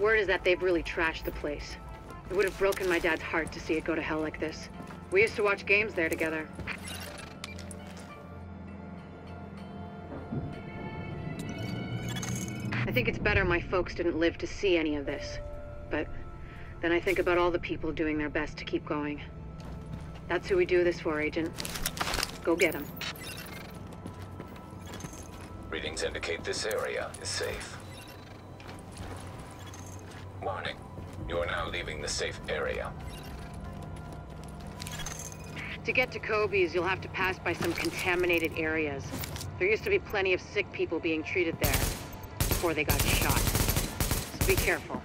Word is that they've really trashed the place. It would have broken my dad's heart to see it go to hell like this. We used to watch games there together. I think it's better my folks didn't live to see any of this. But then I think about all the people doing their best to keep going. That's who we do this for, Agent. Go get them. Readings indicate this area is safe. Warning. You are now leaving the safe area. To get to Kobe's, you'll have to pass by some contaminated areas. There used to be plenty of sick people being treated there before they got shot. So be careful.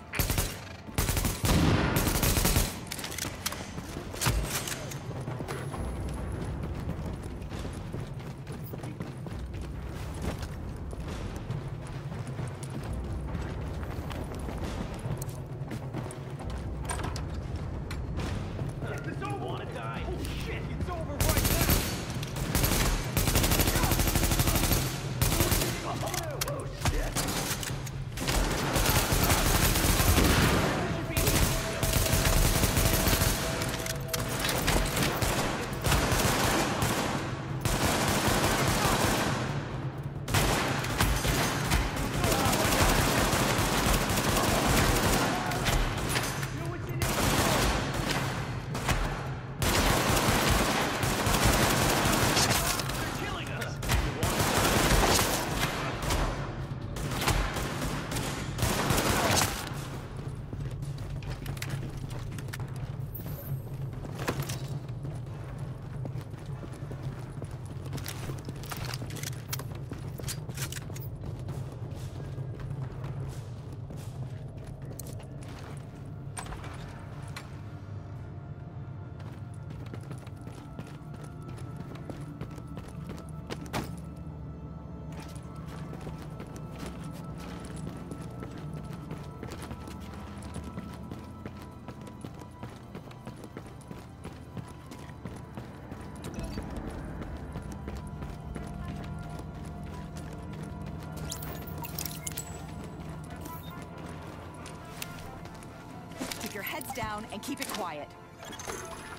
Down and keep it quiet.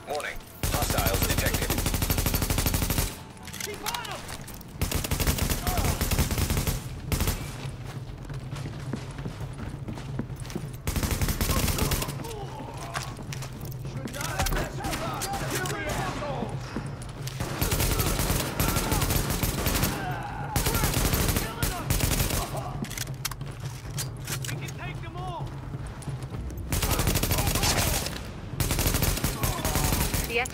Warning. Hostiles detected. Keep on 'em! Should not have rescued us! Kill the assholes! Killing us! We can take them all! The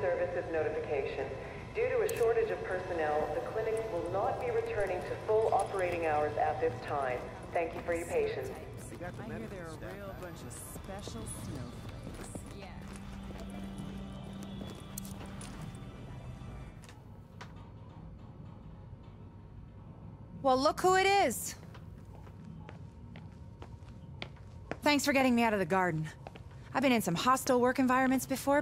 Services notification. Due to a shortage of personnel, the clinics will not be returning to full operating hours at this time. Thank you for your patience. I hear they're a real bunch of special snowflakes. Yeah. Well, look who it is. Thanks for getting me out of the garden. I've been in some hostile work environments before,